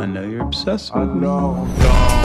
I know you're obsessed with I me.